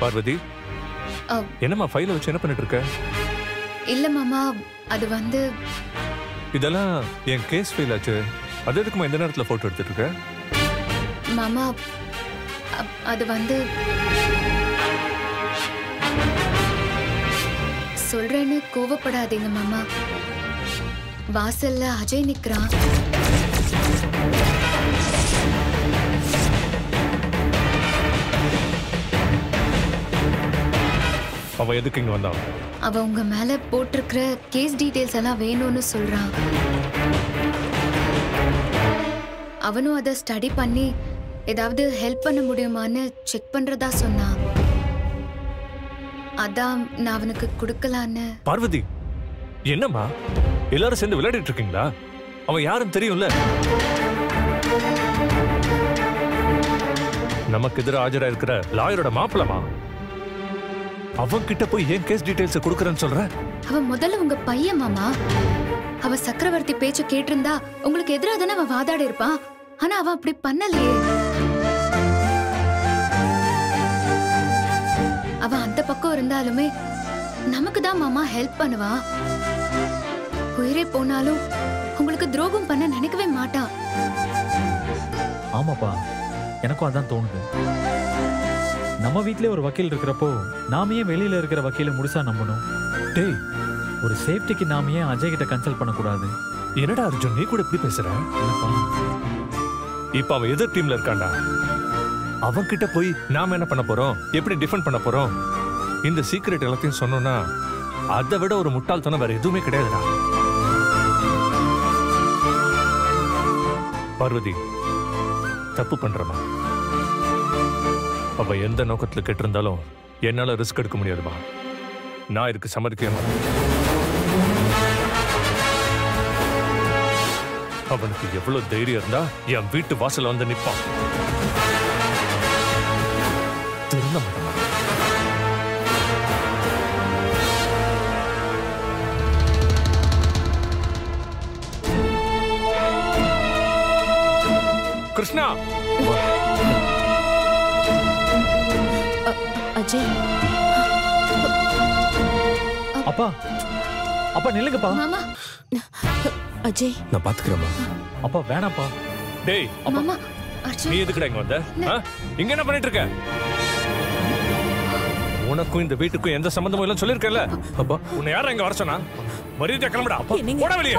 பார்வதி என்னம்மா ஃபைல வச்சு என்ன பண்ணிட்டு இருக்க? இல்ல மாமா அது வந்து இதெல்லாம் என் கேஸ் ஃபெயில் ஆச்சு. அது எதுக்குமா இந்த நேரத்துல போட்டோ எடுத்துட்டு இருக்க? மாமா அது வந்து சொல்றேன்னு கோவப்படாதீங்க மாமா. வாசல்ல அஜய் நிக்கிறான். அவன் எதுக்கு இங்க வந்தான் அவ உங்க மேல போட்டிருக்கிற கேஸ் டீடைல்ஸ் எல்லாம் வேணும்னு சொல்றான் அவனும் அதை ஸ்டடி பண்ணி ஏதாவது ஹெல்ப் பண்ண முடியுமான்னு செக் பண்றதா சொன்னான் அதான் நான் அவனுக்கு கொடுக்கலான்னு. பார்வதி என்னம்மா? எல்லாரும் சேர்ந்து விளையாடிட்டு இருக்கீங்களா? அவன் யாருன்னு தெரியும்ல? நமக்கு எதிராக ஆஜரா இருக்கிற லாயரோட மாப்பிளமா அவன் கிட்ட போய் ஏன் கேஸ் டீடைல்ஸ் கொடுக்கறேன்னு சொல்ற? அவன் முதல்ல உங்க பையன் மாமா. அவ சக்கரவர்த்தி பேச்ச கேட்டிருந்தா உங்களுக்கு எதிராக தானே அவன் வாதாடி இருப்பான்? ஆனா அவன் அப்படி பண்ணலையே. அவன் அந்த பக்கம் இருந்தாலுமே நமக்கு தான் மாமா ஹெல்ப் பண்ணுவான். உயிரே போனாலும் உங்களுக்கு துரோகம் பண்ண நினைக்கவே மாட்டான். ஆமாப்பா. எனக்கும் அதான் தோணுது. நம்ம வீட்லயே ஒரு வக்கீல் இருக்கிறப்போ நாம ஏன் வெளியில இருக்கிற வக்கீல முழுசா நம்பணும்? டேய் ஒரு சேஃப்டிக்கு நாம ஏன் அஜய் கிட்ட கன்சல்ட் பண்ணக்கூடாது? என்னடா அர்ஜுன் நீ கூட இப்படி பேசுற? இப்ப அவன் எதிர் டீம்ல இருக்கான்டா. அவன் கிட்ட போய் நாம என்ன பண்ண போறோம்? எப்படி டிஃபெண்ட் பண்ண போறோம்? இந்த சீக்ரெட் எல்லாத்தையும் சொன்னோம்னா அதை விட ஒரு முட்டாள்தனம் வேற எதுவுமே கிடையாதுடா. பார்வதி தப்பு பண்றமா அவ எந்த நோக்கத்துல கெட்டிருந்தாலும் என்னால ரிஸ்க் எடுக்க முடியாதுமா. நான் இதுக்கு சம்மதிக்கவே அவனுக்கு எவ்வளவு தைரியம் இருந்தா என் வீட்டு வாசல்ல வந்து நிற்பான் திருந்த மாட்டான். கிருஷ்ணா! அஜய் அப்பா அப்பா நில்லுங்கப்பா மாமா அஜய் நான் பாத்துக்கிறேம்மா அப்பா வேணாப்பா டேய் மாமா நீ எதுக்குடா இங்க வந்த? இங்க என்ன பண்ணிட்டு இருக்க உனக்கும் இந்த வீட்டுக்கும் எந்த சம்பந்தமும் இல்லைன்னு சொல்லிருக்கல அப்பா உன்னை யாரும் இங்க வர சொன்னா மரியாதை கிளம்புடா என்னங்க? போட வெளியே